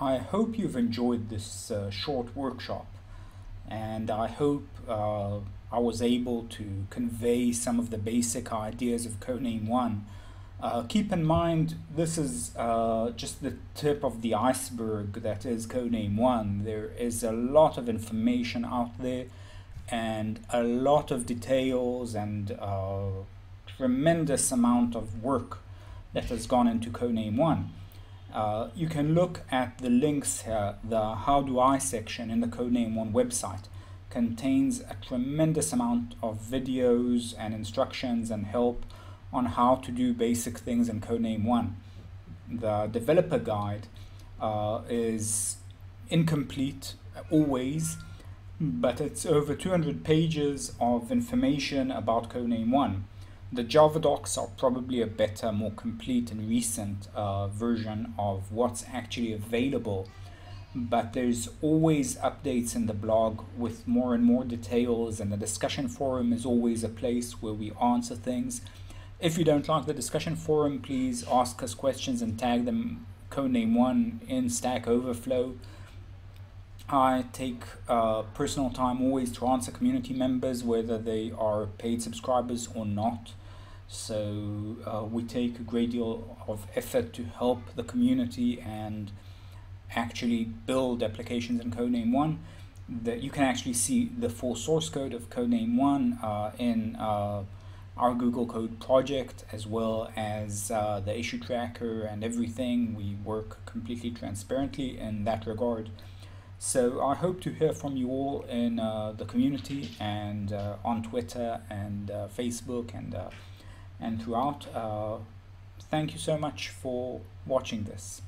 I hope you've enjoyed this uh, short workshop and I hope uh, I was able to convey some of the basic ideas of Codename One. Uh, keep in mind, this is uh, just the tip of the iceberg that is Codename One. There is a lot of information out there and a lot of details and uh, tremendous amount of work that has gone into Codename One. Uh, you can look at the links here. The How Do I section in the Codename One website contains a tremendous amount of videos and instructions and help on how to do basic things in Codename One. The developer guide uh, is incomplete always, but it's over 200 pages of information about Codename 1. The Java docs are probably a better, more complete and recent uh, version of what's actually available. But there's always updates in the blog with more and more details, and the discussion forum is always a place where we answer things. If you don't like the discussion forum, please ask us questions and tag them codename1 in Stack Overflow. I take uh, personal time always to answer community members, whether they are paid subscribers or not. So uh, we take a great deal of effort to help the community and actually build applications in Codename One. That you can actually see the full source code of Codename One uh, in uh, our Google Code project, as well as uh, the issue tracker and everything. We work completely transparently in that regard. So I hope to hear from you all in uh, the community and uh, on Twitter and uh, Facebook and uh, and throughout. Uh, thank you so much for watching this.